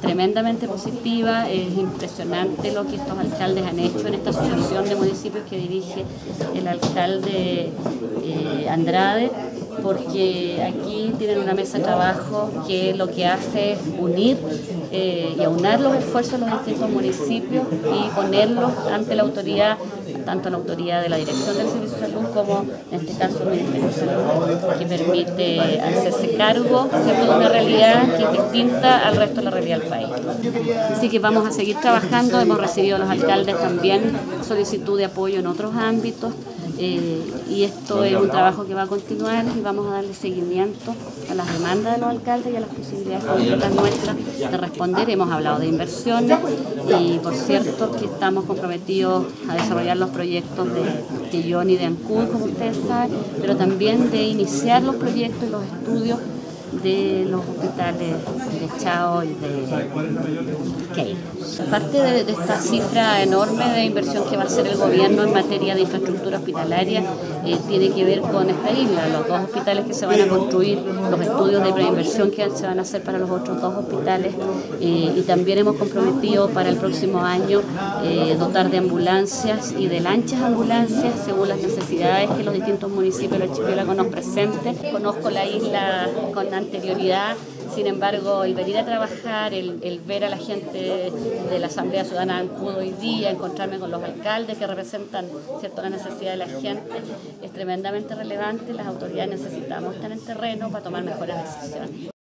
Tremendamente positiva, es impresionante lo que estos alcaldes han hecho en esta asociación de municipios que dirige el alcalde eh, Andrade, porque aquí tienen una mesa de trabajo que lo que hace es unir eh, y aunar los esfuerzos de los distintos municipios y ponerlos ante la autoridad, tanto la autoridad de la Dirección del Servicio de Salud como en este caso el Ministerio de Salud, que permite hacerse cargo de una realidad que es distinta al resto de la realidad del país. Así que vamos a seguir trabajando, hemos recibido a los alcaldes también solicitud de apoyo en otros ámbitos. Eh, y esto es un trabajo que va a continuar y vamos a darle seguimiento a las demandas de los alcaldes y a las posibilidades concretas nuestras de responder. Hemos hablado de inversiones y por cierto que estamos comprometidos a desarrollar los proyectos de Quillón y de Ancún, como ustedes saben, pero también de iniciar los proyectos y los estudios de los hospitales Chao y de de, esta cifra enorme de inversión que va a hacer el gobierno en materia de infraestructura hospitalaria, eh, tiene que ver con esta isla, los dos hospitales que se van a construir, los estudios de preinversión que se van a hacer para los otros dos hospitales eh, y también hemos comprometido para el próximo año eh, dotar de ambulancias y de lanchas ambulancias según las necesidades que los distintos municipios de archipiélago nos presenten. Conozco la isla con anterioridad. Sin embargo, el venir a trabajar, el, ver a la gente de la Asamblea Ciudadana de Ancud hoy día, encontrarme con los alcaldes que representan cierto, la necesidad de la gente, es tremendamente relevante. Las autoridades necesitamos estar en terreno para tomar mejores decisiones.